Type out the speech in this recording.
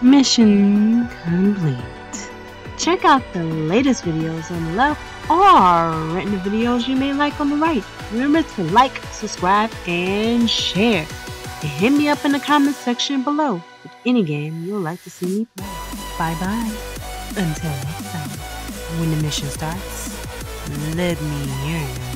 Mission complete. Check out the latest videos on the left or written videos you may like on the right. Remember to like, subscribe, and share. And hit me up in the comments section below with any game you'd like to see me play. Bye bye. Until next time, when the mission starts, let me hear you.